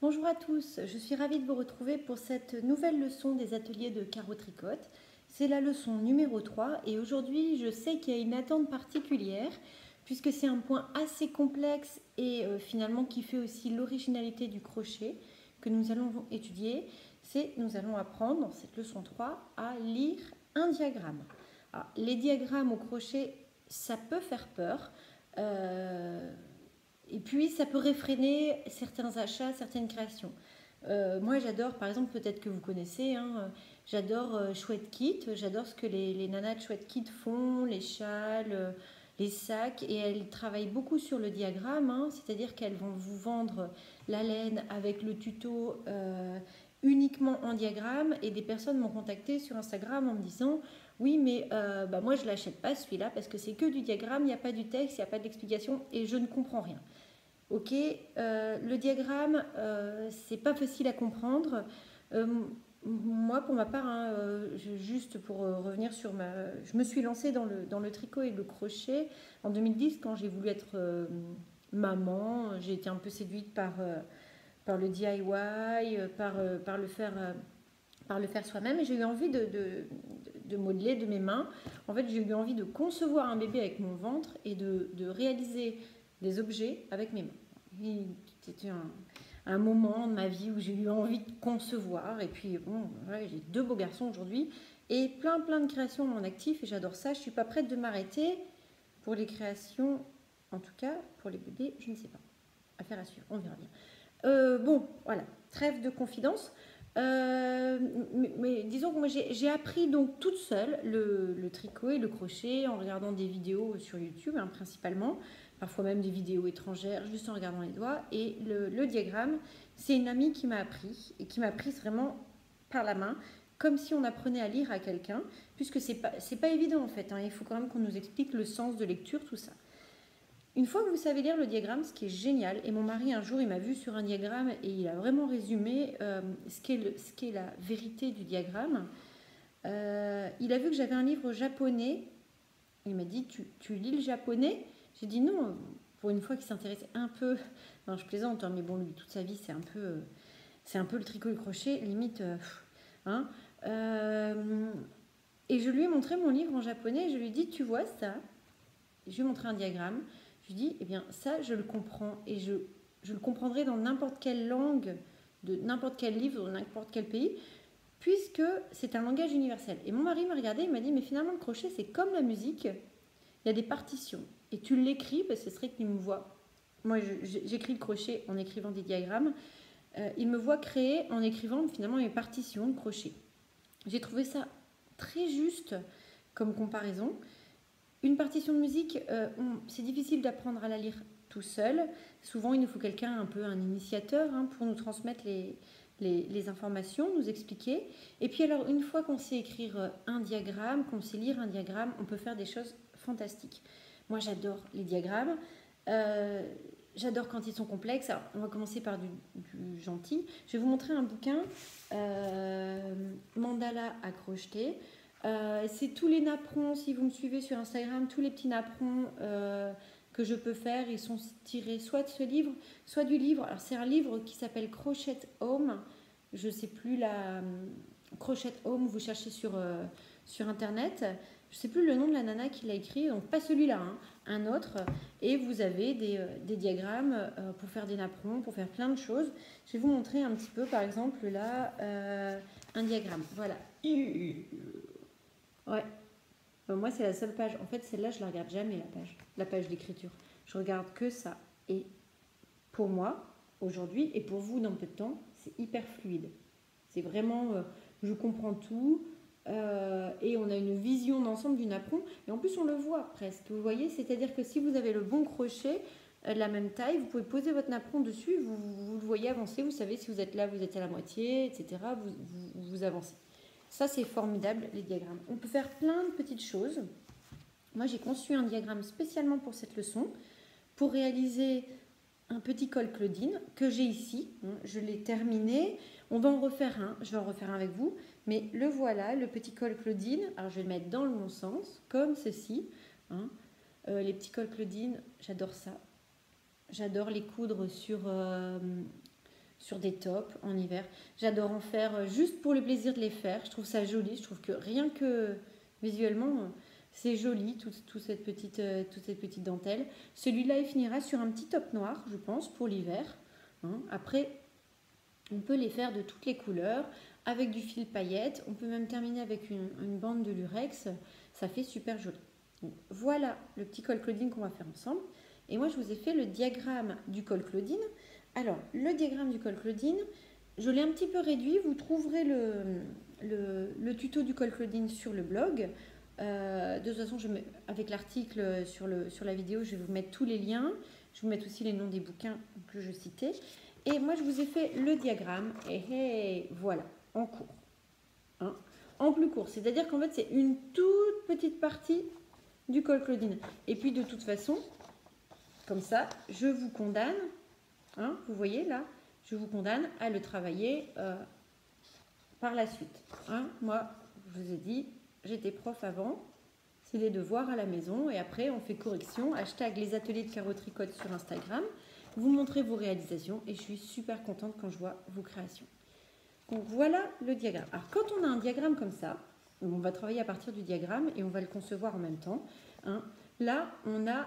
Bonjour à tous, je suis ravie de vous retrouver pour cette nouvelle leçon des ateliers de carreau tricote. C'est la leçon numéro 3 et aujourd'hui je sais qu'il y a une attente particulière puisque c'est un point assez complexe et euh, finalement qui fait aussi l'originalité du crochet que nous allons étudier. C'est nous allons apprendre dans cette leçon 3 à lire un diagramme. les diagrammes au crochet, ça peut faire peur. Euh, et puis, ça peut réfréner certains achats, certaines créations. Euh, moi, j'adore, par exemple, peut-être que vous connaissez, hein, j'adore euh, Chouette Kit, j'adore ce que les, nanas de Chouette Kit font, les châles, euh, les sacs, et elles travaillent beaucoup sur le diagramme, hein, c'est-à-dire qu'elles vont vous vendre la laine avec le tuto uniquement en diagramme, et des personnes m'ont contacté sur Instagram en me disant oui, mais bah, moi je l'achète pas celui-là parce que c'est que du diagramme, il n'y a pas du texte, il n'y a pas d'explication et je ne comprends rien. Ok, euh, le diagramme, euh, c'est pas facile à comprendre. Euh, moi, pour ma part, hein, juste pour revenir sur ma. Je me suis lancée dans le, dans le tricot et le crochet en 2010 quand j'ai voulu être maman. J'ai été un peu séduite par, par le DIY, par, par le faire. par le faire soi-même et j'ai eu envie de, de, de, modeler de mes mains. En fait, j'ai eu envie de concevoir un bébé avec mon ventre et de, de réaliser des objets avec mes mains. C'était un, moment de ma vie où j'ai eu envie de concevoir. Et puis, bon, j'ai deux beaux garçons aujourd'hui et plein, plein de créations en actif et j'adore ça. Je suis pas prête de m'arrêter pour les créations, en tout cas pour les bébés, je ne sais pas. Affaire à suivre, on verra bien. Euh, bon, voilà, trêve de confidence. Euh, mais, disons que moi j'ai appris donc toute seule le, tricot et le crochet en regardant des vidéos sur YouTube hein, principalement parfois même des vidéos étrangères, juste en regardant les doigts. Et le, diagramme, c'est une amie qui m'a appris, et qui m'a appris vraiment par la main, comme si on apprenait à lire à quelqu'un, puisque c'est pas, pas évident en fait. Hein. il faut quand même qu'on nous explique le sens de lecture, tout ça. Une fois que vous savez lire le diagramme, ce qui est génial, et mon mari un jour il m'a vu sur un diagramme et il a vraiment résumé euh, ce qu'est la vérité du diagramme. Euh, il a vu que j'avais un livre japonais. Il m'a dit tu, tu lis le japonais? J'ai dit non, pour une fois qu'il s'intéressait un peu. Non, je plaisante, hein, mais bon, lui, toute sa vie, c'est un peu, c'est un peu le tricot et le crochet, limite. Euh, hein. Euh, et je lui ai montré mon livre en japonais. je lui ai dit, tu vois ça? Je lui ai montré un diagramme. Je lui ai dit, eh bien, ça, je le comprends et je, je le comprendrai dans n'importe quelle langue, de n'importe quel livre, dans n'importe quel pays, puisque c'est un langage universel. Et mon mari m'a regardé, il m'a dit, mais finalement, le crochet, c'est comme la musique. Il y a des partitions et tu l'écris, parce que ce serait qu'il me voit. Moi, j'écris le crochet en écrivant des diagrammes. Euh, il me voit créer en écrivant finalement mes partitions de crochet. J'ai trouvé ça très juste comme comparaison. Une partition de musique, euh, c'est difficile d'apprendre à la lire tout seul. Souvent, il nous faut quelqu'un un peu un initiateur hein, pour nous transmettre les, informations, nous expliquer. Et puis alors, une fois qu'on sait écrire un diagramme, qu'on sait lire un diagramme, on peut faire des choses fantastiques. Moi, j'adore les diagrammes. Euh, j'adore quand ils sont complexes. Alors, on va commencer par du, gentil. Je vais vous montrer un bouquin, euh, Mandala à crocheter. Euh, c'est tous les napperons, si vous me suivez sur Instagram, tous les petits napperons que je peux faire. Ils sont tirés soit de ce livre, soit du livre. Alors, c'est un livre qui s'appelle Crochet Home. Je ne sais plus la. Crochet Home, vous cherchez sur, sur Internet je ne sais plus le nom de la nana qui l'a écrit, donc pas celui-là, hein, un autre. Et vous avez des, euh, diagrammes euh, pour faire des napperons, pour faire plein de choses. Je vais vous montrer un petit peu, par exemple, là, euh, un diagramme. Voilà. Ouais. moi, c'est la seule page. En fait, celle-là, je la regarde jamais, la page, la page d'écriture. Je regarde que ça. Et pour moi, aujourd'hui, et pour vous dans peu de temps, c'est hyper fluide. C'est vraiment, je comprends tout. Euh, et on a une vision d'ensemble du napperon. Et en plus, on le voit presque. Vous voyez, c'est-à-dire que si vous avez le bon crochet euh, de la même taille, vous pouvez poser votre napperon dessus, vous, le voyez avancer, vous savez si vous êtes là, vous êtes à la moitié, etc. Vous, avancez. Ça, c'est formidable, les diagrammes. On peut faire plein de petites choses. Moi, j'ai conçu un diagramme spécialement pour cette leçon, pour réaliser un petit col Claudine que j'ai ici. Je l'ai terminé. On va en refaire un. Je vais en refaire un avec vous. Mais le voilà, le petit col Claudine. Alors je vais le mettre dans le bon sens, comme ceci. Hein. Euh, les petits cols Claudine, j'adore ça. J'adore les coudre sur, euh, sur des tops en hiver. J'adore en faire euh, juste pour le plaisir de les faire. Je trouve ça joli. Je trouve que rien que visuellement, c'est joli, toute, cette petite, cette petite dentelle. Celui-là, il finira sur un petit top noir, je pense, pour l'hiver. Hein. Après, on peut les faire de toutes les couleurs, avec du fil paillette. On peut même terminer avec une, bande de lurex. Ça fait super joli. voilà le petit col Claudine qu'on va faire ensemble. Et moi, je vous ai fait le diagramme du col Claudine. Alors, le diagramme du col Claudine, je l'ai un petit peu réduit. Vous trouverez le, tuto du col Claudine sur le blog. Euh, de toute façon, avec l'article sur, sur la vidéo, je vais vous mettre tous les liens. Je vais vous mettre aussi les noms des bouquins que je citais. Et moi, je vous ai fait le diagramme. Et voilà, en cours. Hein. en plus court. C'est-à-dire qu'en fait, c'est une toute petite partie du col Claudine. Et puis, de toute façon, comme ça, je vous condamne, hein, vous voyez là, je vous condamne à le travailler euh, par la suite. Hein. Moi, je vous ai dit, j'étais prof avant, c'est des devoirs à la maison et après on fait correction. Hashtag les ateliers de carotricote sur Instagram vous montrez vos réalisations et je suis super contente quand je vois vos créations. Donc voilà le diagramme. Alors quand on a un diagramme comme ça, on va travailler à partir du diagramme et on va le concevoir en même temps. Hein. Là, on a,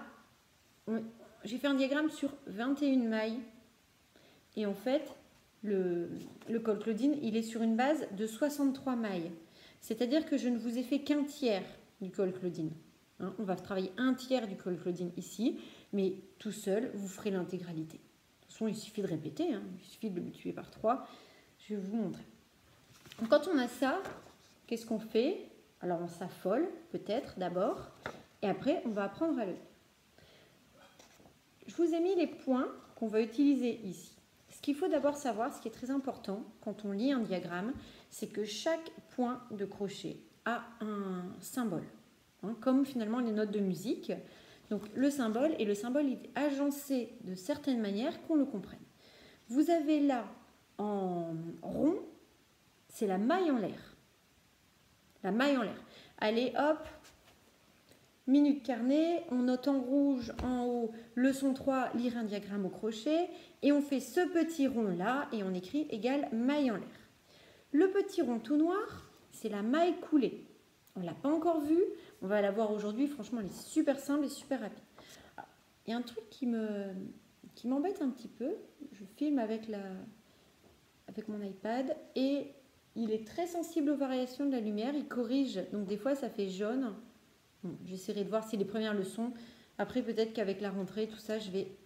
j'ai fait un diagramme sur 21 mailles et en fait, le, col Claudine, il est sur une base de 63 mailles. C'est-à-dire que je ne vous ai fait qu'un tiers du col Claudine. Hein. on va travailler un tiers du col Claudine ici mais tout seul, vous ferez l'intégralité. De toute façon, il suffit de répéter, hein. il suffit de le multiplier par 3. Je vais vous montrer. quand on a ça, qu'est-ce qu'on fait? Alors, on s'affole peut-être d'abord, et après, on va apprendre à le Je vous ai mis les points qu'on va utiliser ici. Ce qu'il faut d'abord savoir, ce qui est très important quand on lit un diagramme, c'est que chaque point de crochet a un symbole, hein, comme finalement les notes de musique. Donc le symbole, et le symbole est agencé de certaines manières qu'on le comprenne. Vous avez là rond, c'est la maille en l'air. La maille en l'air. Allez, hop, minute carnet, on note en rouge en haut, leçon 3, lire un diagramme au crochet, et on fait ce petit rond là, et on écrit égal maille en l'air. Le petit rond tout noir, c'est la maille coulée. On ne l'a pas encore vu, on va la voir aujourd'hui. Franchement, elle est super simple et super rapide. Ah, il y a un truc qui me qui m'embête un petit peu. Je filme avec, la, avec mon iPad et il est très sensible aux variations de la lumière. Il corrige. Donc des fois, ça fait jaune. J'essaierai de voir si les premières leçons. Après, peut-être qu'avec la rentrée, tout ça, je vais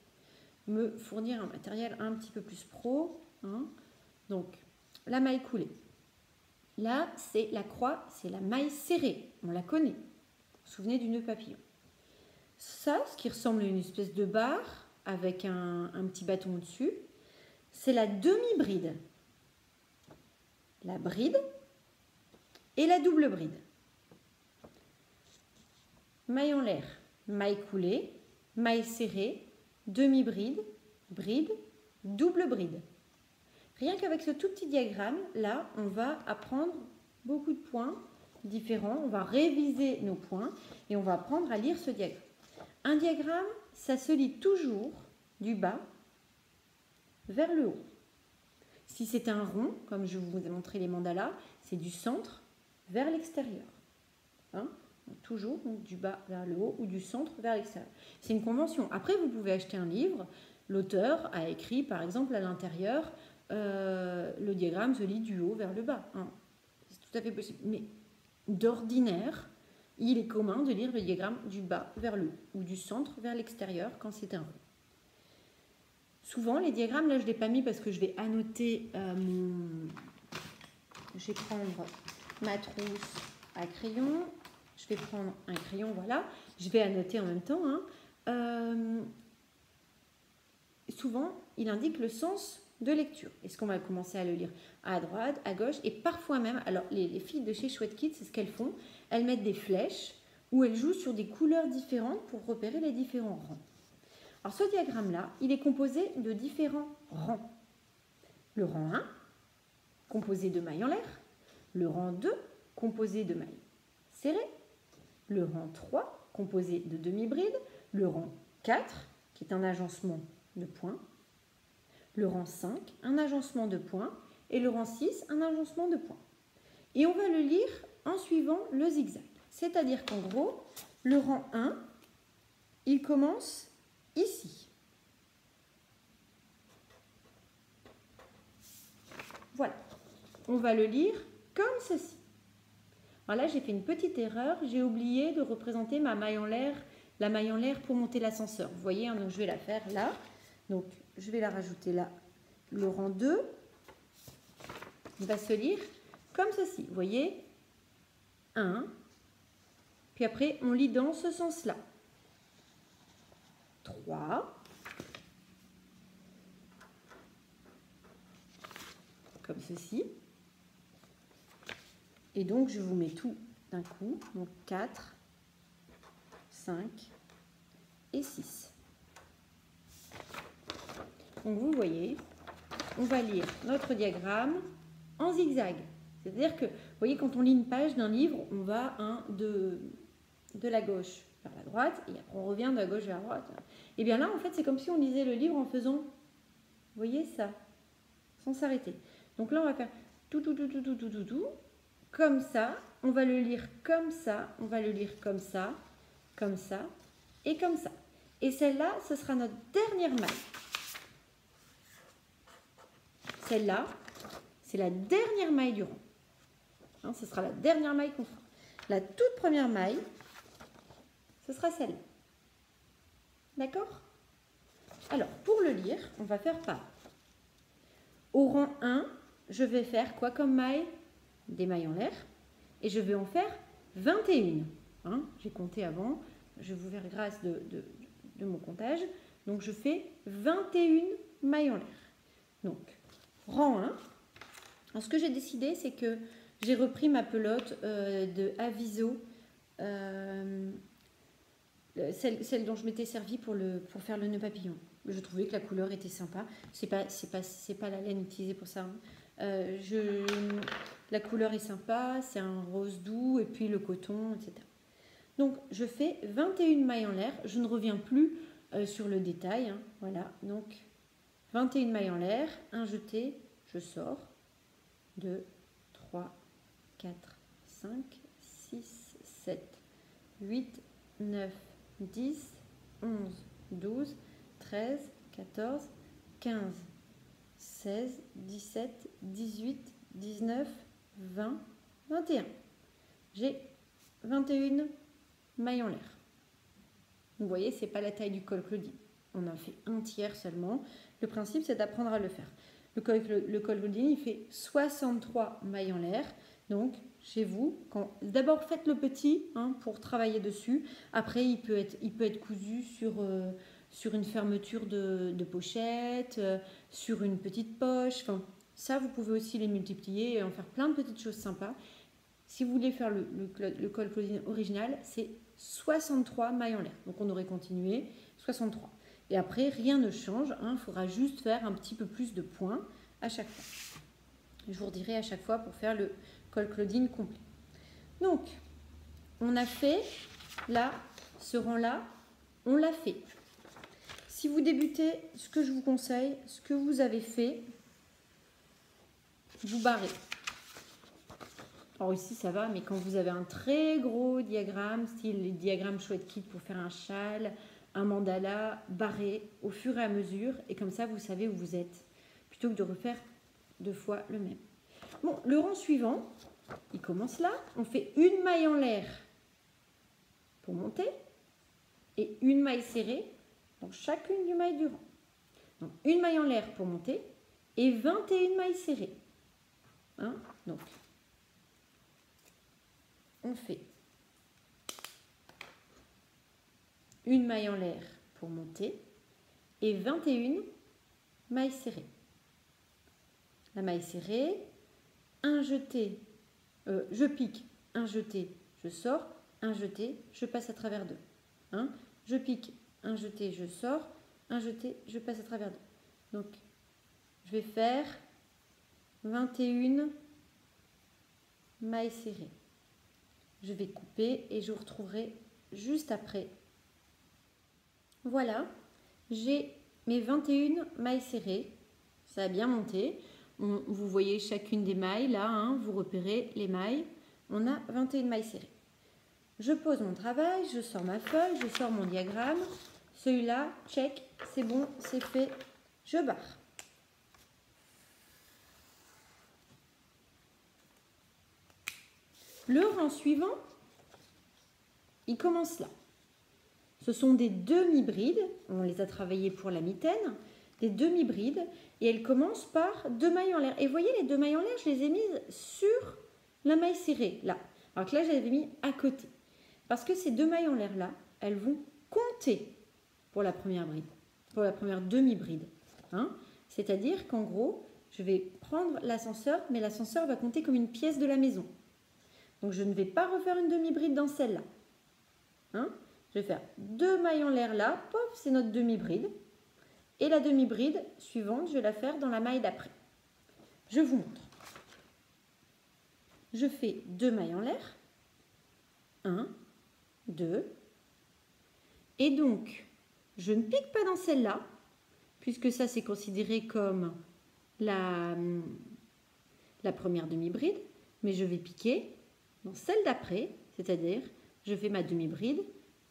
me fournir un matériel un petit peu plus pro. Hein. Donc, la maille coulée. Là, c'est la croix, c'est la maille serrée. On la connaît. Vous vous souvenez du nœud papillon. Ça, ce qui ressemble à une espèce de barre avec un, petit bâton au-dessus, c'est la demi-bride. La bride et la double bride. Maille en l'air, maille coulée, maille serrée, demi-bride, bride, double bride. Rien qu'avec ce tout petit diagramme, là, on va apprendre beaucoup de points différents. On va réviser nos points et on va apprendre à lire ce diagramme. Un diagramme, ça se lit toujours du bas vers le haut. Si c'est un rond, comme je vous ai montré les mandalas, c'est du centre vers l'extérieur. Hein toujours du bas vers le haut ou du centre vers l'extérieur. C'est une convention. Après, vous pouvez acheter un livre. L'auteur a écrit, par exemple, à l'intérieur, euh, le diagramme se lit du haut vers le bas. Hein. C'est tout à fait possible. Mais d'ordinaire, il est commun de lire le diagramme du bas vers le haut ou du centre vers l'extérieur quand c'est un rond. Souvent, les diagrammes, là je ne l'ai pas mis parce que je vais annoter euh, mon... Je vais prendre ma trousse à crayon. Je vais prendre un crayon, voilà. Je vais annoter en même temps. Hein. Euh, souvent, il indique le sens de lecture. Est-ce qu'on va commencer à le lire à droite, à gauche? Et parfois même, alors les, filles de chez Chouette Kids, c'est ce qu'elles font, elles mettent des flèches où elles jouent sur des couleurs différentes pour repérer les différents rangs. Alors ce diagramme-là, il est composé de différents rangs. Le rang 1, composé de mailles en l'air. Le rang 2, composé de mailles serrées. Le rang 3, composé de demi-brides. Le rang 4, qui est un agencement de points le rang 5, un agencement de points, et le rang 6, un agencement de points. Et on va le lire en suivant le zigzag. C'est-à-dire qu'en gros, le rang 1, il commence ici. Voilà. On va le lire comme ceci. Alors là, j'ai fait une petite erreur. J'ai oublié de représenter ma maille en l'air, la maille en l'air pour monter l'ascenseur. Vous voyez, hein, donc je vais la faire là. Donc, je vais la rajouter là. Le rang 2 va se lire comme ceci. Vous voyez? 1. Puis après, on lit dans ce sens-là. 3. Comme ceci. Et donc, je vous mets tout d'un coup. Donc, 4, 5 et 6. Donc, vous voyez, on va lire notre diagramme en zigzag. C'est-à-dire que, vous voyez, quand on lit une page d'un livre, on va de la gauche vers la droite, et après on revient de gauche vers droite. Et bien là, en fait, c'est comme si on lisait le livre en faisant, voyez ça, sans s'arrêter. Donc là, on va faire tout, tout, tout, tout, tout, tout, tout, tout, comme ça. On va le lire comme ça, on va le lire comme ça, comme ça, et comme ça. Et celle-là, ce sera notre dernière maille. Celle-là, c'est la dernière maille du rang. Hein, ce sera la dernière maille qu'on fera. La toute première maille, ce sera celle D'accord? Alors, pour le lire, on va faire pas. Au rang 1, je vais faire quoi comme maille? Des mailles en l'air. Et je vais en faire 21. Hein, J'ai compté avant. Je vous faire grâce de, de mon comptage. Donc, je fais 21 mailles en l'air. Donc, rang 1. Alors, ce que j'ai décidé, c'est que j'ai repris ma pelote euh, de Aviso, euh, celle, dont je m'étais servi pour, pour faire le nœud papillon. Je trouvais que la couleur était sympa. C'est pas, c'est pas, c'est pas la laine utilisée pour ça. Hein. Euh, je, la couleur est sympa, c'est un rose doux et puis le coton, etc. Donc je fais 21 mailles en l'air. Je ne reviens plus sur le détail. Hein. Voilà, donc 21 mailles en l'air, un jeté, je sors, 2, 3, 4, 5, 6, 7, 8, 9, 10, 11, 12, 13, 14, 15, 16, 17, 18, 19, 20, 21. J'ai 21 mailles en l'air. Vous voyez, c'est pas la taille du col Claudine. On a fait un tiers seulement. Le principe, c'est d'apprendre à le faire. Le col, le, il fait 63 mailles en l'air. Donc, chez vous, d'abord faites le petit hein, pour travailler dessus. Après, il peut être, cousu sur, euh, sur une fermeture de, pochette, euh, sur une petite poche. Enfin, ça, vous pouvez aussi les multiplier et en faire plein de petites choses sympas. Si vous voulez faire le, le, col Claudine original, c'est 63 mailles en l'air. Donc, on aurait continué 63. Et après, rien ne change. Hein. Il faudra juste faire un petit peu plus de points à chaque fois. Je vous redirai à chaque fois pour faire le, Claudine complet. Donc, on a fait là, ce rang-là, on l'a fait. Si vous débutez, ce que je vous conseille, ce que vous avez fait, vous barrez. Alors ici ça va, mais quand vous avez un très gros diagramme, style les diagrammes chouette kit pour faire un châle, un mandala, barrez au fur et à mesure, et comme ça vous savez où vous êtes, plutôt que de refaire deux fois le même. Bon, le rang suivant, il commence là. On fait une maille en l'air pour monter et une maille serrée dans chacune du maille du rang. Donc, une maille en l'air pour monter et 21 mailles serrées. Hein? Donc, on fait une maille en l'air pour monter et 21 mailles serrées. La maille serrée, un jeté, euh, je pique, un jeté, je sors, un jeté, je passe à travers deux. Hein? Je pique, un jeté, je sors, un jeté, je passe à travers deux. Donc, je vais faire 21 mailles serrées. Je vais couper et je vous retrouverai juste après. Voilà, j'ai mes 21 mailles serrées. ça a bien monté. Vous voyez chacune des mailles là, hein, vous repérez les mailles. On a 21 mailles serrées. Je pose mon travail, je sors ma feuille, je sors mon diagramme. Celui-là, check, c'est bon, c'est fait, je barre. Le rang suivant, il commence là. Ce sont des demi-brides, on les a travaillés pour la mitaine, des demi-brides, et elles commencent par deux mailles en l'air. Et vous voyez, les deux mailles en l'air, je les ai mises sur la maille serrée, là. Alors que là, je les avais mis à côté. Parce que ces deux mailles en l'air là, elles vont compter pour la première bride, pour la première demi-bride. Hein C'est-à-dire qu'en gros, je vais prendre l'ascenseur, mais l'ascenseur va compter comme une pièce de la maison. Donc je ne vais pas refaire une demi-bride dans celle-là. Hein je vais faire deux mailles en l'air là, pof, c'est notre demi-bride. Et la demi-bride suivante, je vais la faire dans la maille d'après. Je vous montre. Je fais deux mailles en l'air. 1, 2. Et donc, je ne pique pas dans celle-là, puisque ça c'est considéré comme la, la première demi-bride, mais je vais piquer dans celle d'après, c'est-à-dire je fais ma demi-bride,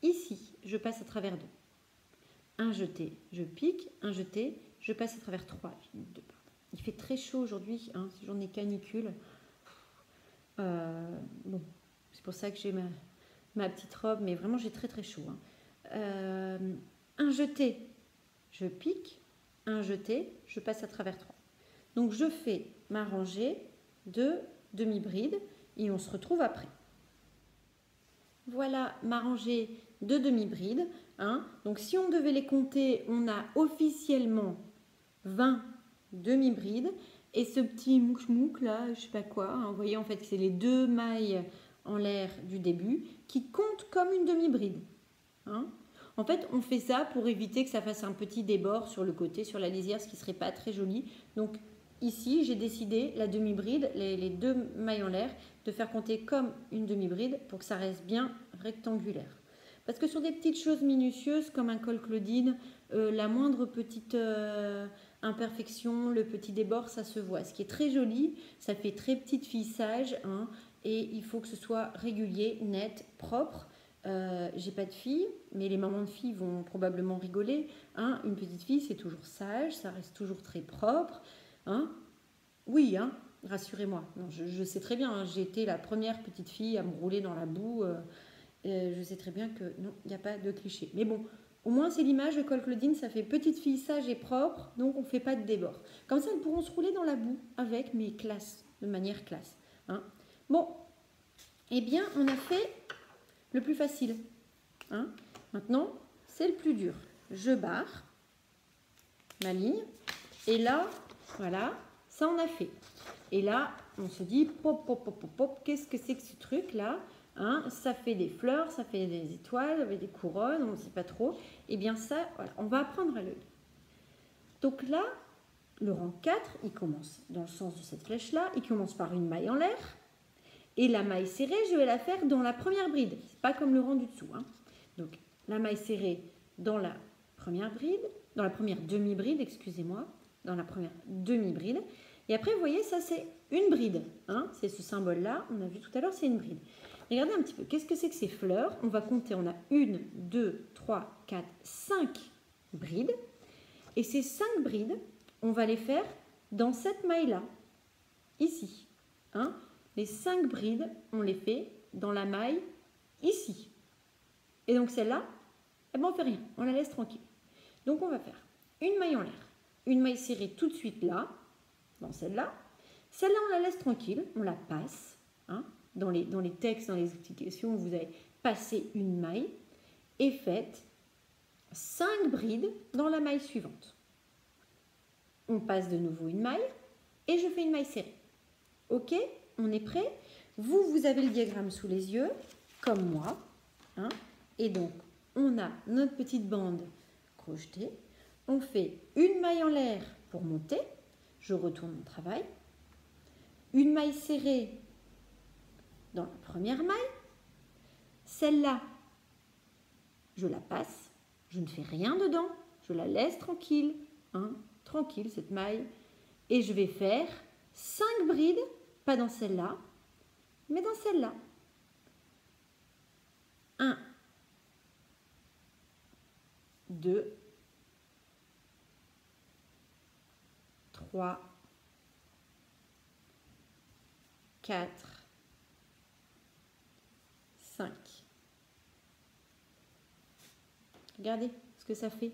ici je passe à travers deux. Un jeté, je pique, un jeté, je passe à travers trois. Il fait très chaud aujourd'hui, hein, journée canicule. Euh, bon, c'est pour ça que j'ai ma, ma petite robe, mais vraiment j'ai très très chaud. Hein. Euh, un jeté, je pique, un jeté, je passe à travers trois. Donc je fais ma rangée de demi-bride et on se retrouve après. Voilà ma rangée de demi-bride. Hein. Donc si on devait les compter, on a officiellement 20 demi-brides. Et ce petit mouk là, je sais pas quoi, hein, vous voyez en fait c'est les deux mailles en l'air du début qui compte comme une demi-bride. Hein. en fait, on fait ça pour éviter que ça fasse un petit débord sur le côté, sur la lisière, ce qui serait pas très joli. Donc ici, j'ai décidé la demi-bride, les, deux mailles en l'air, de faire compter comme une demi-bride pour que ça reste bien rectangulaire. Parce que sur des petites choses minutieuses comme un col Claudine, euh, la moindre petite euh, imperfection, le petit débord, ça se voit. Ce qui est très joli, ça fait très petite fille sage. Hein, et il faut que ce soit régulier, net, propre. Euh, j'ai pas de fille, mais les mamans de filles vont probablement rigoler. Hein. Une petite fille, c'est toujours sage, ça reste toujours très propre. Hein. Oui, hein, rassurez-moi. Je, sais très bien, j'ai été la première petite fille à me rouler dans la boue. Euh, je sais très bien que non, il n'y a pas de cliché. Mais bon, au moins c'est l'image de Col Claudine, ça fait petite fille sage et propre, donc on ne fait pas de débord. Comme ça, elles pourront se rouler dans la boue avec, mes classes, de manière classe. Hein. Bon, eh bien, on a fait le plus facile. Hein. Maintenant, c'est le plus dur. Je barre ma ligne. Et là, voilà, ça on a fait. Et là, on se dit, pop, pop, pop, pop, pop, qu'est-ce que c'est que ce truc-là? Hein Ça fait des fleurs, ça fait des étoiles, des couronnes, on ne sait pas trop. Eh bien ça, on va apprendre à le lire. Donc là, le rang 4, il commence dans le sens de cette flèche-là, il commence par une maille en l'air, et la maille serrée, je vais la faire dans la première bride. C'est pas comme le rang du dessous. Hein. Donc la maille serrée dans la première bride, dans la première demi-bride, excusez-moi, dans la première demi-bride. Et après, vous voyez, ça c'est une bride. Hein. C'est ce symbole-là, on a vu tout à l'heure, c'est une bride. Regardez un petit peu, qu'est-ce que c'est que ces fleurs? On va compter, on a une, deux, trois, quatre, cinq brides. Et ces cinq brides, on va les faire dans cette maille-là, ici. Hein les cinq brides, on les fait dans la maille ici. Et donc celle-là, eh ben on fait rien, on la laisse tranquille. Donc on va faire une maille en l'air, une maille serrée tout de suite là, dans celle-là. Celle-là, on la laisse tranquille, on la passe. Hein. Dans, les, dans les textes, dans les explications, vous avez passé une maille et faites cinq brides dans la maille suivante. On passe de nouveau une maille et je fais une maille serrée. OK on est prêt? Vous, vous avez le diagramme sous les yeux, comme moi. Hein et donc, on a notre petite bande crochetée. On fait une maille en l'air pour monter. Je retourne mon travail. Une maille serrée dans la première maille. Celle-là, je la passe. Je ne fais rien dedans. Je la laisse tranquille. Hein tranquille, cette maille. Et je vais faire 5 brides, pas dans celle-là, mais dans celle-là. 1, 2, 3, 4, 5. Regardez ce que ça fait.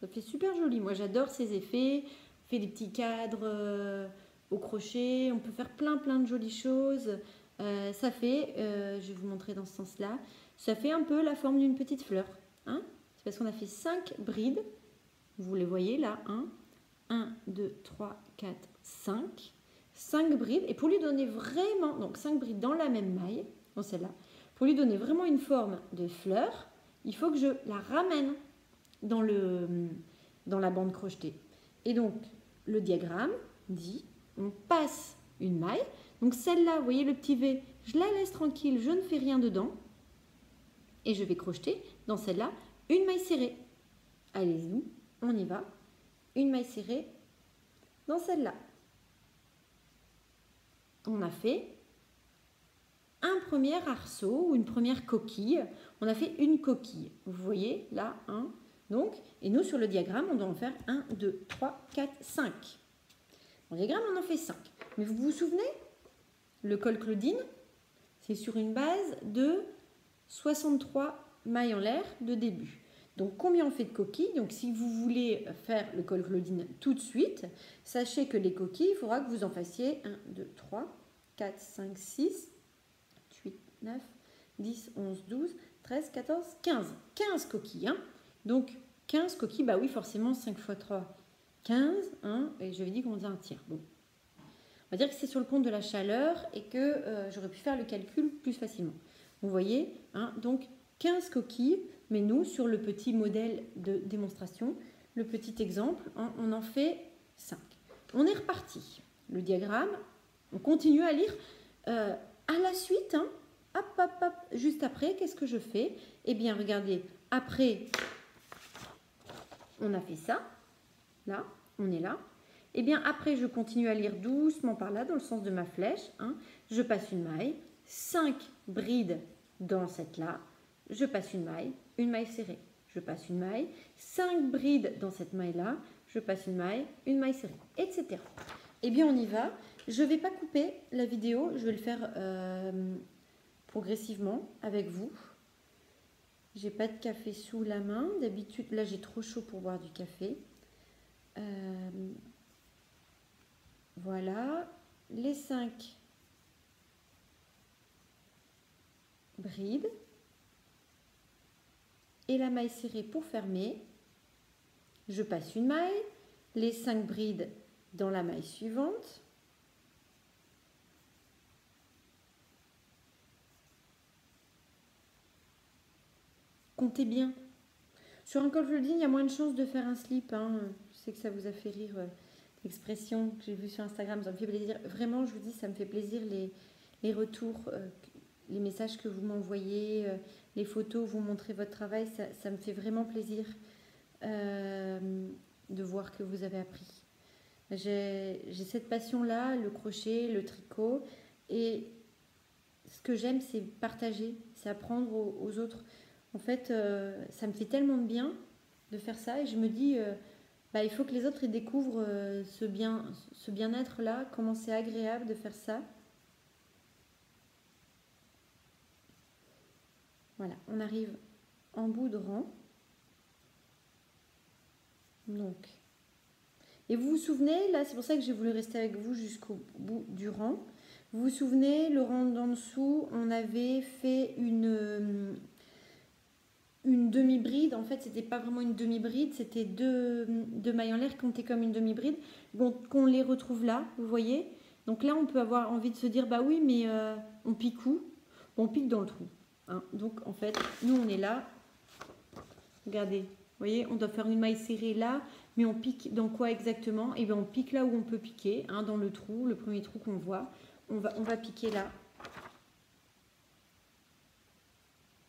Ça fait super joli. Moi, j'adore ces effets. On fait des petits cadres euh, au crochet. On peut faire plein, plein de jolies choses. Euh, ça fait, euh, je vais vous montrer dans ce sens-là, ça fait un peu la forme d'une petite fleur. Hein C'est parce qu'on a fait 5 brides. Vous les voyez là. 1, 1, 2, 3, 4, 5. 5 brides. Et pour lui donner vraiment, donc 5 brides dans la même maille, dans celle-là, pour lui donner vraiment une forme de fleur, il faut que je la ramène dans, le, dans la bande crochetée. Et donc, le diagramme dit, on passe une maille. Donc celle-là, vous voyez le petit V, je la laisse tranquille, je ne fais rien dedans. Et je vais crocheter dans celle-là une maille serrée. Allez-y, on y va. Une maille serrée dans celle-là. On a fait un premier arceau ou une première coquille. On a fait une coquille. Vous voyez là, un. Donc, et nous sur le diagramme, on doit en faire 1, 2, 3, 4, 5. Dans diagramme, on en fait 5. Mais vous vous souvenez Le col Claudine, c'est sur une base de 63 mailles en l'air de début. Donc combien on fait de coquilles? Donc si vous voulez faire le col Claudine tout de suite, sachez que les coquilles, il faudra que vous en fassiez 1, 2, 3, 4, 5, 6, 8, 9, 10, 11, 12, 13, 14, 15. 15 coquilles. Hein Donc 15 coquilles, bah oui, forcément 5 x 3, 15. Hein, et je vais dire qu'on dit un tiers. Bon. On va dire que c'est sur le compte de la chaleur et que euh, j'aurais pu faire le calcul plus facilement. Vous voyez, hein, donc 15 coquilles, mais nous, sur le petit modèle de démonstration, le petit exemple, hein, on en fait 5. On est reparti. Le diagramme, on continue à lire euh, à la suite. Hop, hop, hop, juste après, qu'est-ce que je fais? Eh bien, regardez, après, on a fait ça. Là, on est là. Eh bien, après, je continue à lire doucement par là, dans le sens de ma flèche. Hein. Je passe une maille, 5 brides dans cette là, je passe une maille, une maille serrée. Je passe une maille, 5 brides dans cette maille-là, je passe une maille, une maille serrée, etc. Eh bien, on y va. Je ne vais pas couper la vidéo, je vais le faire euh, progressivement avec vous. J'ai pas de café sous la main. D'habitude, là, j'ai trop chaud pour boire du café. Euh, voilà. Les 5 brides et la maille serrée pour fermer. Je passe une maille, les 5 brides dans la maille suivante. Comptez bien. Sur un col flooding, il y a moins de chances de faire un slip. Hein. Je sais que ça vous a fait rire euh, l'expression que j'ai vue sur Instagram. Ça me fait plaisir. Vraiment, je vous dis, ça me fait plaisir les, les retours euh, les messages que vous m'envoyez, euh, les photos, vous montrez votre travail, ça, me fait vraiment plaisir de voir que vous avez appris. J'ai cette passion-là, le crochet, le tricot, et ce que j'aime, c'est partager, c'est apprendre aux, autres. En fait, euh, ça me fait tellement de bien de faire ça, et je me dis, bah, il faut que les autres découvrent ce bien, ce bien-être-là, comment c'est agréable de faire ça. Voilà, on arrive en bout de rang. Donc, et vous vous souvenez, là c'est pour ça que j'ai voulu rester avec vous jusqu'au bout du rang. Vous vous souvenez, le rang d'en dessous, on avait fait une, euh, une demi-bride. En fait, c'était pas vraiment une demi-bride, c'était deux, mailles en l'air comptaient comme une demi-bride. Qu'on les retrouve là, vous voyez. Donc là, on peut avoir envie de se dire, bah oui, mais euh, on pique où? On pique dans le trou. Hein. Donc en fait, nous on est là. Regardez, vous voyez, on doit faire une maille serrée là, mais on pique dans quoi exactement? Eh bien on pique là où on peut piquer, hein, dans le trou, le premier trou qu'on voit. On va, on va piquer là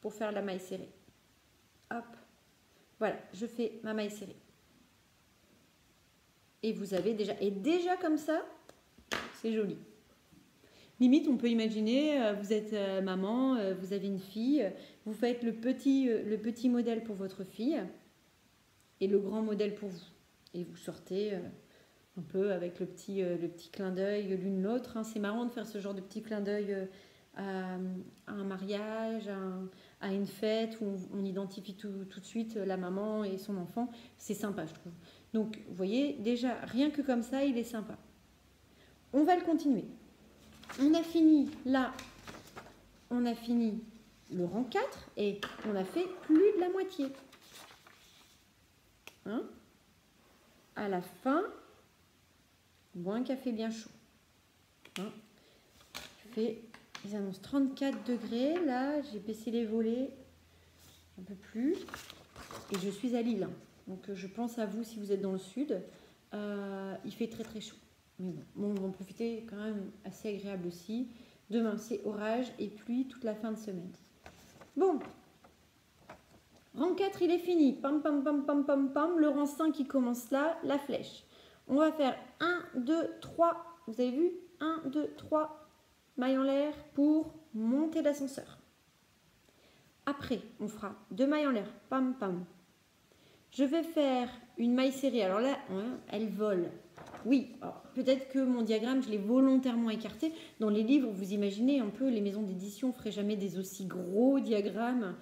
pour faire la maille serrée. Hop, voilà, je fais ma maille serrée. Et vous avez déjà, et déjà comme ça, c'est joli. Limite, on peut imaginer, euh, vous êtes euh, maman, euh, vous avez une fille, vous faites le petit, le petit modèle pour votre fille et le grand modèle pour vous. Et vous sortez un peu avec le petit, le petit clin d'œil l'une l'autre. Hein. C'est marrant de faire ce genre de petit clin d'œil à, un mariage, à, une fête où on, identifie tout, de suite la maman et son enfant. C'est sympa, je trouve. Donc, vous voyez, déjà, rien que comme ça, il est sympa. On va le continuer. On a fini là, on a fini le rang 4 et on a fait plus de la moitié. Hein? À la fin, bois un café bien chaud. Hein? Ils annoncent 34 degrés. Là, j'ai baissé les volets un peu plus. Et je suis à Lille. Donc, je pense à vous si vous êtes dans le sud. Euh, il fait très très chaud. Mais bon, on va en profiter quand même assez agréable aussi. Demain, c'est orage et pluie toute la fin de semaine. Bon, rang 4, il est fini. Pam, pam, pam, pam, pam, pam. Le rang 5 qui commence là, la flèche. On va faire 1, 2, 3. Vous avez vu? 1, 2, 3 mailles en l'air pour monter l'ascenseur. Après, on fera deux mailles en l'air. Pam, pam. Je vais faire une maille serrée. Alors là, hein, elle vole. Oui, peut-être que mon diagramme, je l'ai volontairement écarté. Dans les livres, vous imaginez un peu, les maisons d'édition ne feraient jamais des aussi gros diagrammes.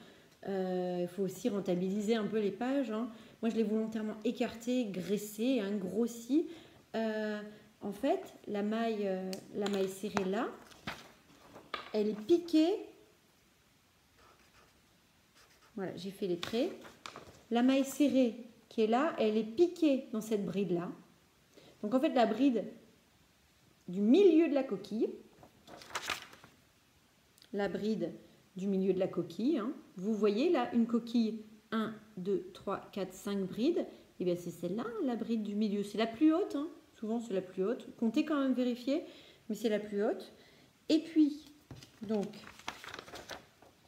Euh, il faut aussi rentabiliser un peu les pages. Hein. Moi, je l'ai volontairement écarté, graissé, hein, grossi. Euh, en fait, la maille, euh, la maille serrée là, elle est piquée. Voilà, j'ai fait les traits. La maille serrée qui est là, elle est piquée dans cette bride là. Donc en fait, la bride du milieu de la coquille, la bride du milieu de la coquille, hein. vous voyez là une coquille 1, 2, 3, 4, 5 brides, et eh bien c'est celle-là, la bride du milieu. C'est la plus haute, hein. souvent c'est la plus haute. Comptez quand même vérifier, mais c'est la plus haute. Et puis, donc,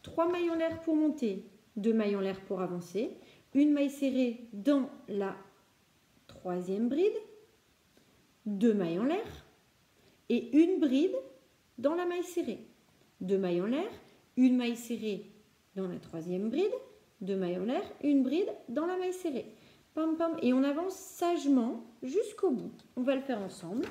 3 mailles en l'air pour monter, 2 mailles en l'air pour avancer, une maille serrée dans la troisième bride, deux mailles en l'air et une bride dans la maille serrée. Deux mailles en l'air, une maille serrée dans la troisième bride, deux mailles en l'air, une bride dans la maille serrée. Pam, pam, et on avance sagement jusqu'au bout. On va le faire ensemble.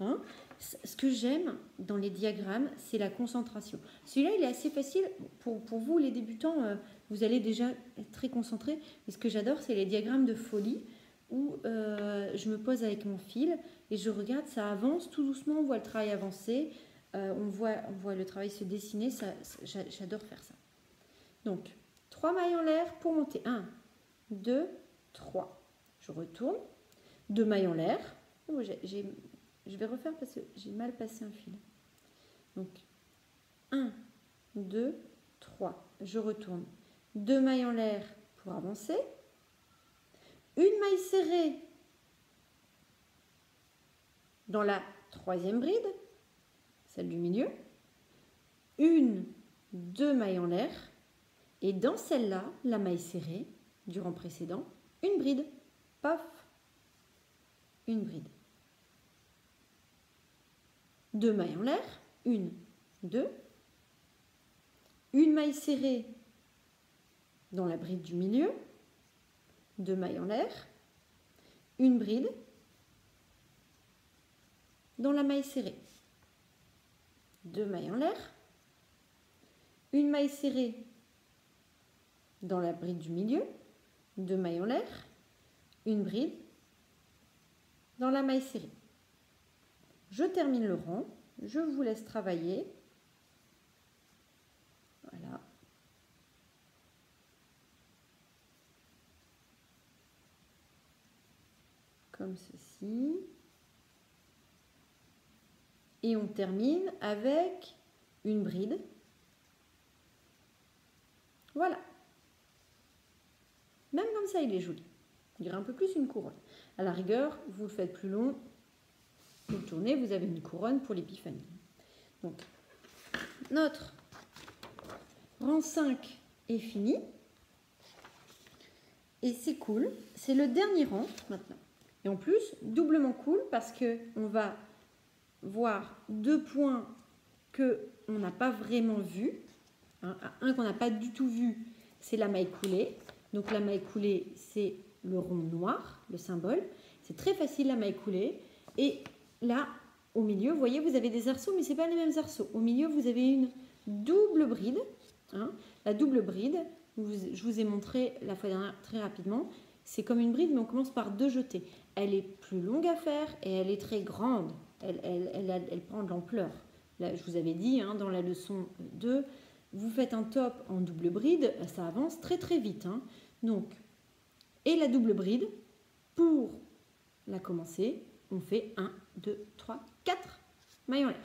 Hein. Ce que j'aime dans les diagrammes, c'est la concentration. Celui-là, il est assez facile. Pour, vous, les débutants, euh, vous allez déjà être très concentrés. Mais ce que j'adore, c'est les diagrammes de folie où euh, je me pose avec mon fil et je regarde, ça avance tout doucement, on voit le travail avancer, euh, on, voit, on voit le travail se dessiner, j'adore faire ça. Donc, trois mailles en l'air pour monter. 1, 2, 3. Je retourne. Deux mailles en l'air. Je vais refaire parce que j'ai mal passé un fil. Donc, 1, 2, 3. Je retourne. Deux mailles en l'air pour avancer. Une maille serrée dans la troisième bride, celle du milieu, une, deux mailles en l'air, et dans celle-là, la maille serrée du rang précédent, une bride. Paf, une bride. Deux mailles en l'air, une, deux, une maille serrée dans la bride du milieu, deux mailles en l'air, une bride, dans la maille serrée. Deux mailles en l'air, une maille serrée dans la bride du milieu, deux mailles en l'air, une bride dans la maille serrée. Je termine le rang, je vous laisse travailler. Voilà. Comme ceci. Et on termine avec une bride. Voilà. Même comme ça, il est joli. Il dirait un peu plus une couronne. À la rigueur, vous le faites plus long, vous tournez, vous avez une couronne pour l'épiphanie. Donc, notre rang 5 est fini. Et c'est cool. C'est le dernier rang maintenant. Et en plus, doublement cool parce que on va voir deux points que on n'a pas vraiment vus. Hein, un qu'on n'a pas du tout vu, c'est la maille coulée. Donc la maille coulée, c'est le rond noir, le symbole. C'est très facile la maille coulée. Et là, au milieu, vous voyez, vous avez des arceaux, mais ce pas les mêmes arceaux. Au milieu, vous avez une double bride. Hein. La double bride, je vous ai montré la fois dernière très rapidement, c'est comme une bride, mais on commence par deux jetés. Elle est plus longue à faire et elle est très grande. Elle, prend de l'ampleur. Je vous avais dit hein, dans la leçon 2, vous faites un top en double bride, ça avance très très vite. Hein. Donc, et la double bride, pour la commencer, on fait 1, 2, 3, 4 mailles en l'air.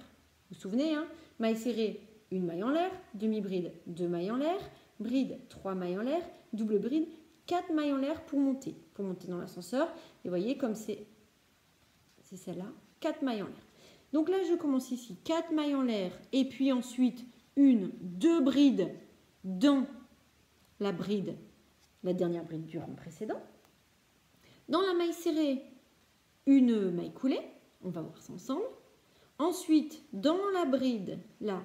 Vous vous souvenez, hein? Maille serrée, une maille en l'air, demi-bride, deux mailles en l'air, bride, trois mailles en l'air, double bride, quatre mailles en l'air pour monter, pour monter dans l'ascenseur. Et voyez comme c'est c'est celle-là, quatre mailles en l'air. Donc là, je commence ici, quatre mailles en l'air, et puis ensuite une, deux brides dans la bride, la dernière bride du rang précédent. Dans la maille serrée, une maille coulée, on va voir ça ensemble. Ensuite, dans la bride, là,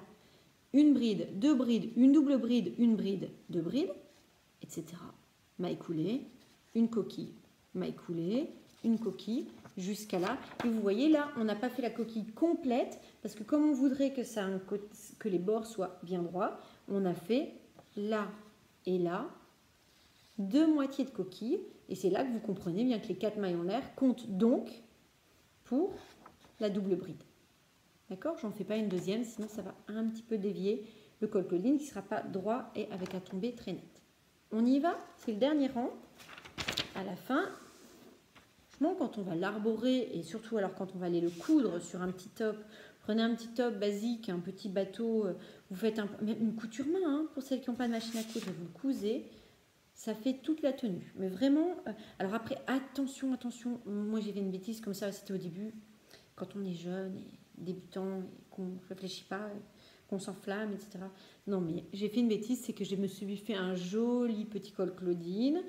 une bride, deux brides, une double bride, une bride, deux brides, etc. Maille coulée, une coquille, maille coulée, une coquille, jusqu'à là. Et vous voyez là, on n'a pas fait la coquille complète, parce que comme on voudrait que, les bords soient bien droits, on a fait là et là, deux moitiés de coquille, et c'est là que vous comprenez bien que les quatre mailles en l'air comptent donc la double bride. D'accord? J'en fais pas une deuxième, sinon ça va un petit peu dévier le col Claudine qui ne sera pas droit et avec un tombé très net. On y va, c'est le dernier rang. À la fin, franchement, quand on va l'arborer et surtout alors quand on va aller le coudre sur un petit top, prenez un petit top basique, un petit bateau, euh, vous faites un, une couture main hein, pour celles qui n'ont pas de machine à coudre, vous le cousez, ça fait toute la tenue. Mais vraiment, euh, alors après, attention, attention, moi j'ai fait une bêtise comme ça, c'était au début, quand on est jeune et débutant, qu'on ne réfléchit pas, qu'on s'enflamme, etc. Non, mais j'ai fait une bêtise, c'est que je me suis fait un joli petit col Claudine,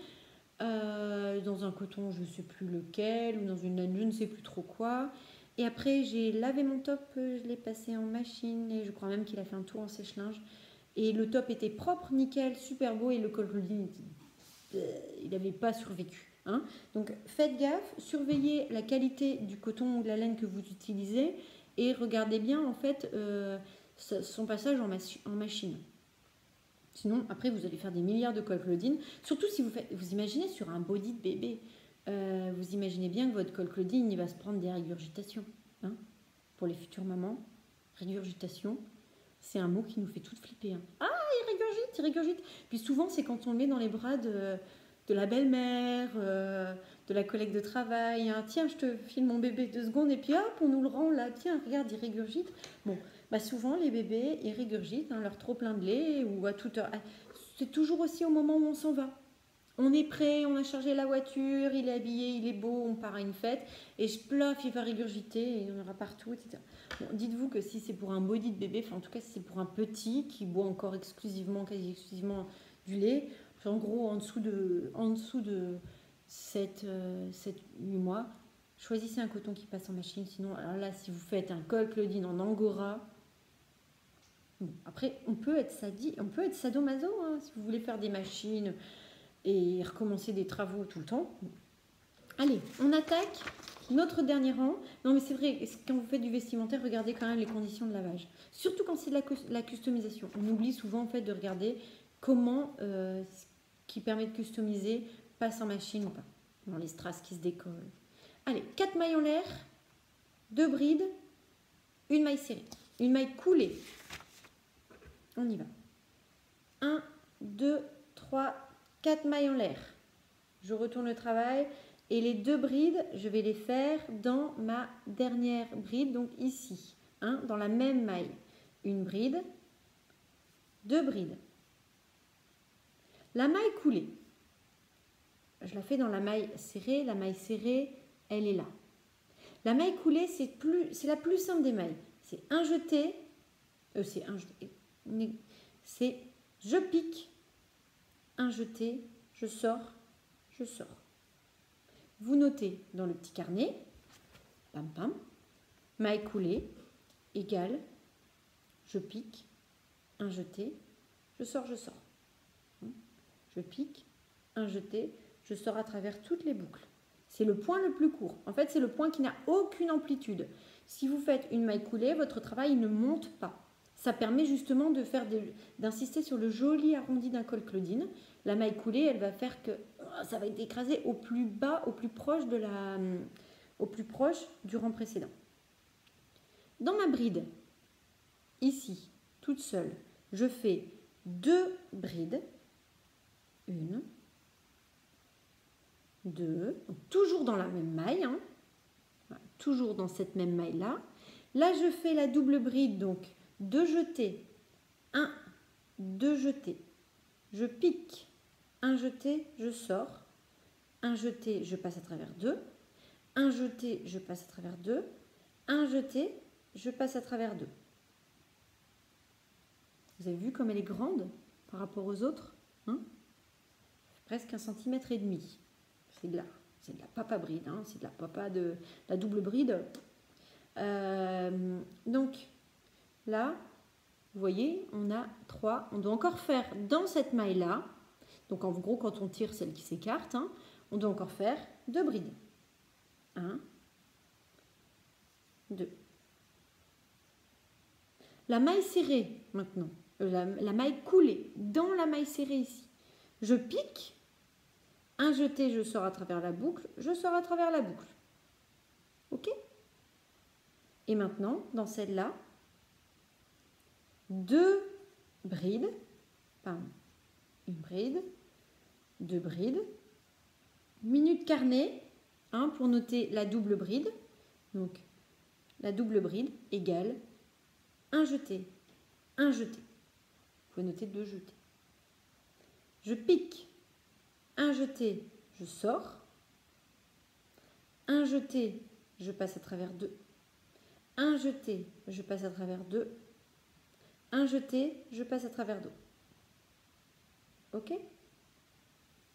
euh, dans un coton, je ne sais plus lequel, ou dans une laine, je ne sais plus trop quoi. Et après, j'ai lavé mon top, je l'ai passé en machine, et je crois même qu'il a fait un tour en sèche-linge. Et le top était propre, nickel, super beau, et le col Claudine, euh, il n'avait pas survécu. Hein. Donc faites gaffe, surveillez la qualité du coton ou de la laine que vous utilisez et regardez bien en fait euh, son passage en, machine. Sinon, après, vous allez faire des milliards de col Claudine. Surtout si vous vous imaginez sur un body de bébé, euh, vous imaginez bien que votre col Claudine, va se prendre des régurgitations. Hein, pour les futures mamans, régurgitation, c'est un mot qui nous fait toutes flipper. Hein. Ah, il régurgite. Puis souvent, c'est quand on le met dans les bras de, la belle-mère, euh, de la collègue de travail. Tiens, je te filme mon bébé deux secondes et puis hop, on nous le rend là. Tiens, regarde, il régurgite. Bon, bah souvent les bébés, ils régurgitent hein, leur trop plein de lait ou à toute heure. Ah, c'est toujours aussi au moment où on s'en va. On est prêt, on a chargé la voiture, il est habillé, il est beau, on part à une fête et je plaf, il va régurgiter et il y en aura partout, etc. Dites-vous que si c'est pour un body de bébé, enfin en tout cas si c'est pour un petit qui boit encore exclusivement, quasi exclusivement du lait, en gros en dessous de, en dessous de 7, 7, 8 mois, choisissez un coton qui passe en machine. Sinon, alors là, si vous faites un col Claudine en angora, après, on peut être sadi, on peut être sadomaso hein, si vous voulez faire des machines et recommencer des travaux tout le temps. Allez, on attaque notre dernier rang. Non, mais c'est vrai, quand vous faites du vestimentaire, regardez quand même les conditions de lavage. Surtout quand c'est de la, customisation. On oublie souvent en fait de regarder comment, euh, qui permet de customiser passe en machine ou pas. Dans les strass qui se décollent. Allez, 4 mailles en l'air, 2 brides, une maille serrée, une maille coulée. On y va. 1, 2, 3, 4 mailles en l'air. Je retourne le travail et les deux brides, je vais les faire dans ma dernière bride, donc ici, hein, dans la même maille. Une bride, deux brides. La maille coulée, je la fais dans la maille serrée. La maille serrée, elle est là. La maille coulée, c'est la plus simple des mailles. C'est un jeté, euh, c'est un jeté, c'est je pique, un jeté, je sors, je sors. vous notez dans le petit carnet, pam pam, maille coulée, égale, je pique, un jeté, je sors, je sors. Je pique, un jeté, je sors à travers toutes les boucles. C'est le point le plus court. En fait, c'est le point qui n'a aucune amplitude. Si vous faites une maille coulée, votre travail ne monte pas. Ça permet justement de faire d'insister sur le joli arrondi d'un col Claudine. La maille coulée, elle va faire que oh, ça va être écrasé au plus bas, au plus proche de la, au plus proche du rang précédent. Dans ma bride, ici, toute seule, je fais deux brides. Une, deux, toujours dans la même maille, hein. toujours dans cette même maille-là. Là, je fais la double bride, donc deux jetés, un, deux jetés. Je pique, un jeté, je sors, un jeté, je passe à travers deux, un jeté, je passe à travers deux, un jeté, je passe à travers deux. Vous avez vu comme elle est grande par rapport aux autres hein? Presque un centimètre et demi. C'est de la, c'est de la papa bride, hein c'est de la papa de la double bride. Euh, donc là, vous voyez, on a trois. On doit encore faire dans cette maille là. Donc en gros, quand on tire celle qui s'écarte, hein, on doit encore faire deux brides. Un, deux. La maille serrée maintenant la, maille coulée, dans la maille serrée ici. Je pique, un jeté, je sors à travers la boucle, je sors à travers la boucle. OK? Et maintenant, dans celle-là, deux brides, une bride, deux brides, minute carnet, hein, pour noter la double bride. Donc, la double bride égale un jeté, un jeté. Vous pouvez noter deux jetés. Je pique. Un jeté, je sors. Un jeté, je passe à travers deux. Un jeté, je passe à travers deux. Un jeté, je passe à travers deux. OK?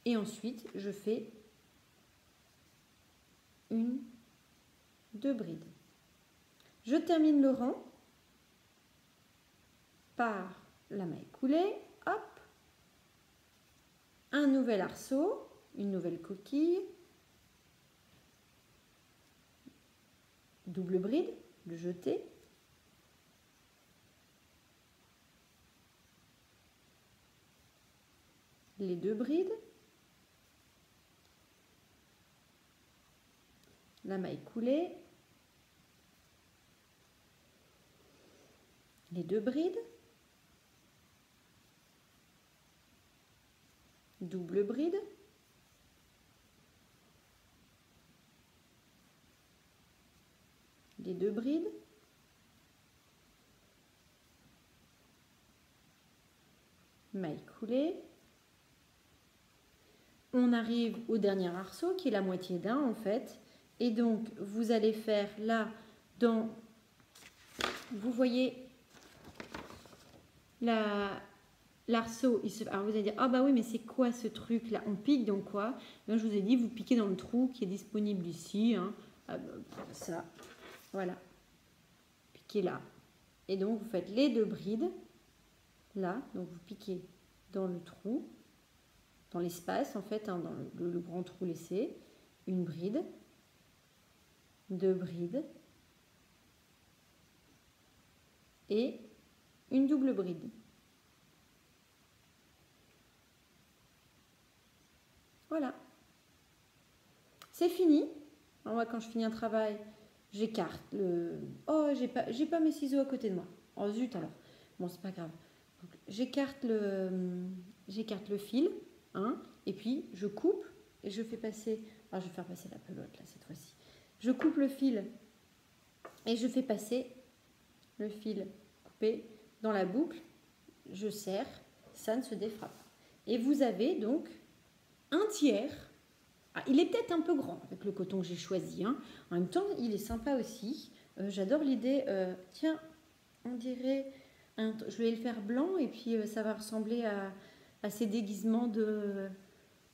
Et ensuite, je fais une, deux brides. Je termine le rang par la maille coulée, hop, un nouvel arceau, une nouvelle coquille, double bride, le jeter, les deux brides, la maille coulée, les deux brides, double bride, les deux brides, maille coulée, on arrive au dernier arceau qui est la moitié d'un en fait, et donc vous allez faire là dans, vous voyez la, l'arceau, alors vous allez dire, ah bah oui, mais c'est quoi ce truc là On pique dans quoi? Ben, Je vous ai dit, vous piquez dans le trou qui est disponible ici. Hein. Ah bah, ça, voilà. Piquez là. Et donc vous faites les deux brides, là, donc vous piquez dans le trou, l'espace en fait, hein, dans le, grand trou laissé, une bride, deux brides et une double bride. Voilà. C'est fini. moi, quand je finis un travail, j'écarte le... Oh, j'ai pas, pas mes ciseaux à côté de moi. Oh, zut alors. Bon, c'est pas grave. J'écarte le, j'écarte le fil, hein, et puis je coupe et je fais passer... Je vais faire passer la pelote, là, cette fois-ci. Je coupe le fil et je fais passer le fil coupé dans la boucle. Je serre, ça ne se défrappe. Et vous avez donc un tiers. Ah, il est peut-être un peu grand avec le coton que j'ai choisi. Hein. En même temps, il est sympa aussi. Euh, j'adore l'idée. Euh, tiens, on dirait. je vais le faire blanc et puis euh, ça va ressembler à, ces déguisements de,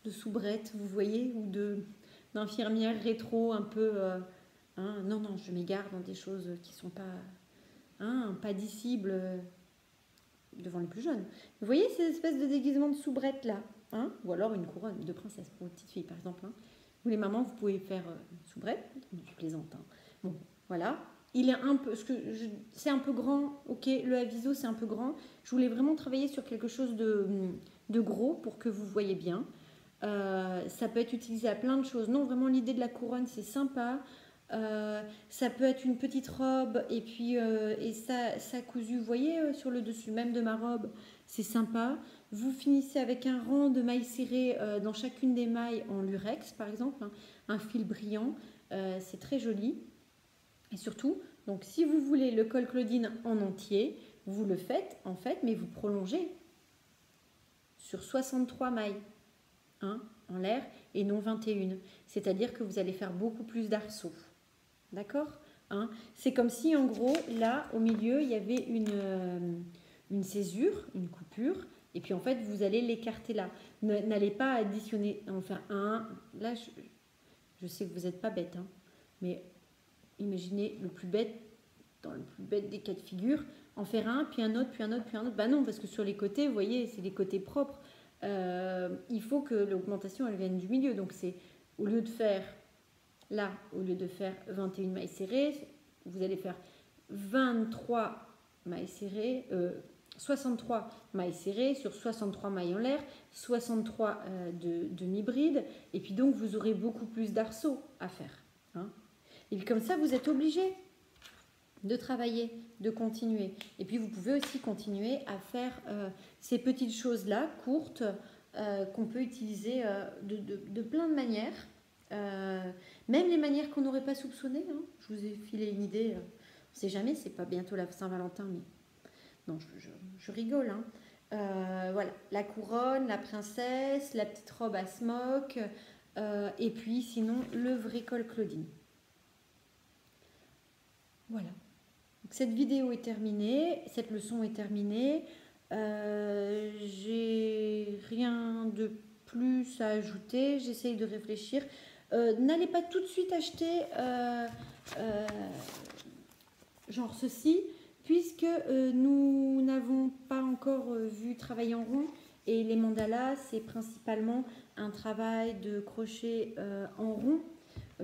soubrette, vous voyez, ou de, d'infirmière rétro un peu. Hein, non, non, je m'égare dans des choses qui sont pas, hein, pas dissibles devant les plus jeunes. Vous voyez ces espèces de déguisements de soubrette là hein Ou alors une couronne de princesse pour une petite fille par exemple. Hein Ou les mamans, vous pouvez faire une soubrette. Je plaisante. Bon, voilà. Il est un peu, c'est un peu grand, ok, le aviso c'est un peu grand. Je voulais vraiment travailler sur quelque chose de, de gros pour que vous voyez bien. Euh, ça peut être utilisé à plein de choses. Non, vraiment l'idée de la couronne c'est sympa. Euh, ça peut être une petite robe et puis euh, et ça, ça cousu, vous voyez sur le dessus même de ma robe, c'est sympa. Vous finissez avec un rang de mailles serrées dans chacune des mailles en lurex par exemple, hein, un fil brillant, c'est très joli. Et surtout, donc si vous voulez le col Claudine en entier, vous le faites en fait, mais vous prolongez sur 63 mailles hein, en l'air et non 21. C'est-à-dire que vous allez faire beaucoup plus d'arceaux. D'accord? Hein C'est comme si en gros, là, au milieu, il y avait une, euh, césure, une coupure, et puis en fait, vous allez l'écarter là. N'allez pas additionner, enfin un, là, je, sais que vous n'êtes pas bête, hein, mais imaginez le plus bête, dans le plus bête des cas de figure, en faire un, puis un autre, puis un autre, puis un autre. Bah non, parce que sur les côtés, vous voyez, c'est les côtés propres. Euh, il faut que l'augmentation, elle vienne du milieu. Donc c'est, au lieu de faire, là, au lieu de faire 21 mailles serrées, vous allez faire 23 mailles serrées, 63 euh, mailles serrées sur 63 mailles en l'air, 63 euh, de demi-bride, et puis donc vous aurez beaucoup plus d'arceaux à faire. Hein. Et comme ça, vous êtes obligé de travailler, de continuer. Et puis vous pouvez aussi continuer à faire euh, ces petites choses-là, courtes, euh, qu'on peut utiliser euh, de, plein de manières. même les manières qu'on n'aurait pas soupçonnées. Hein. Je vous ai filé une idée. on ne sait jamais, c'est pas bientôt la Saint-Valentin, mais non, je, rigole. Hein. voilà, la couronne, la princesse, la petite robe à smock, et puis sinon le vrai col Claudine. Voilà cette vidéo est terminée, cette leçon est terminée. Euh, j'ai rien de plus à ajouter, j'essaye de réfléchir. Euh, n'allez pas tout de suite acheter euh, genre ceci, puisque nous n'avons pas encore vu travailler en rond. Et les mandalas, c'est principalement un travail de crochet en rond.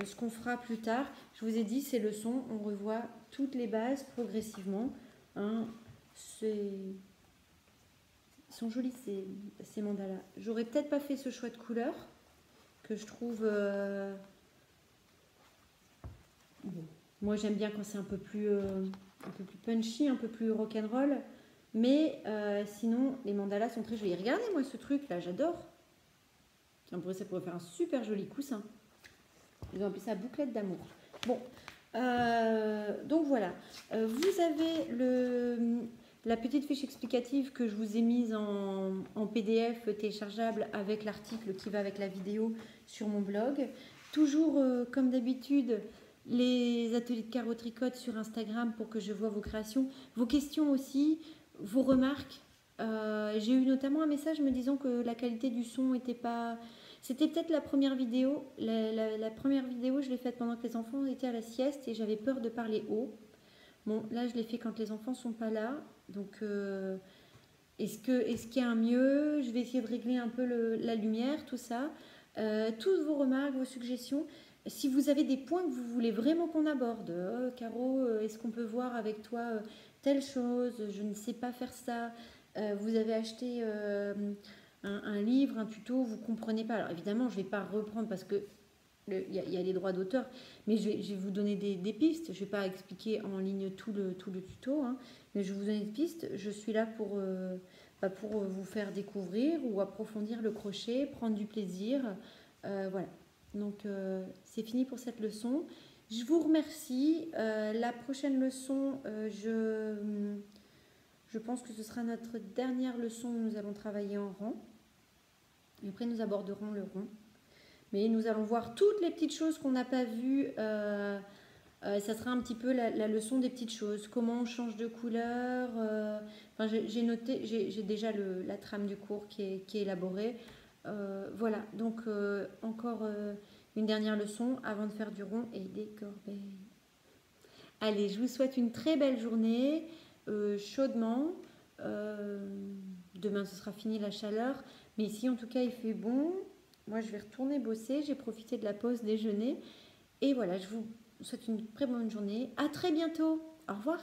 ce qu'on fera plus tard, je vous ai dit, ces leçons, on revoit toutes les bases progressivement. Hein, Ils sont jolis ces, mandalas. J'aurais peut-être pas fait ce choix de couleur que je trouve. Euh, moi j'aime bien quand c'est un peu plus euh, un peu plus punchy, un peu plus rock'n'roll. Mais euh, sinon, les mandalas sont très jolis. Regardez moi ce truc là, j'adore. Ça pourrait faire un super joli coussin. Ils ont appelé ça bouclette d'amour. Bon, euh, donc voilà, euh, vous avez le, la petite fiche explicative que je vous ai mise en, PDF téléchargeable avec l'article qui va avec la vidéo sur mon blog. Toujours euh, comme d'habitude, les ateliers de carreau tricote sur Instagram pour que je vois vos créations, vos questions aussi, vos remarques. J'ai eu notamment un message me disant que la qualité du son n'était pas c'était peut-être la première vidéo. La, première vidéo, je l'ai faite pendant que les enfants étaient à la sieste et j'avais peur de parler haut. Bon, là, je l'ai fait quand les enfants sont pas là. Donc, euh, est-ce qu'il y a un mieux? Je vais essayer de régler un peu la lumière, tout ça. Euh, toutes vos remarques, vos suggestions. Si vous avez des points que vous voulez vraiment qu'on aborde, euh, Caro, est-ce qu'on peut voir avec toi telle chose? Je ne sais pas faire ça. vous avez acheté un, livre, un tuto, vous comprenez pas. Alors évidemment, je ne vais pas reprendre parce que il y, a les droits d'auteur, mais je vais, vous donner des, pistes. Je ne vais pas expliquer en ligne tout le, tout tuto, hein, mais je vais vous donner des pistes. Je suis là pour, euh, bah, pour vous faire découvrir ou approfondir le crochet, prendre du plaisir. Euh, voilà. Donc euh, c'est fini pour cette leçon. Je vous remercie. la prochaine leçon, je, je pense que ce sera notre dernière leçon où nous allons travailler en rang. Et après, nous aborderons le rond. Mais nous allons voir toutes les petites choses qu'on n'a pas vues. Euh, euh, ça sera un petit peu la, leçon des petites choses. Comment on change de couleur. Euh, j'ai noté, j'ai déjà la trame du cours qui est, qui est élaborée. voilà, donc encore une dernière leçon avant de faire du rond et des corbeilles. Allez, je vous souhaite une très belle journée, euh, chaudement. Euh, demain, ce sera fini la chaleur. Mais ici, en tout cas, il fait bon. Moi, je vais retourner bosser. J'ai profité de la pause déjeuner. Et voilà, je vous souhaite une très bonne journée. À très bientôt. Au revoir.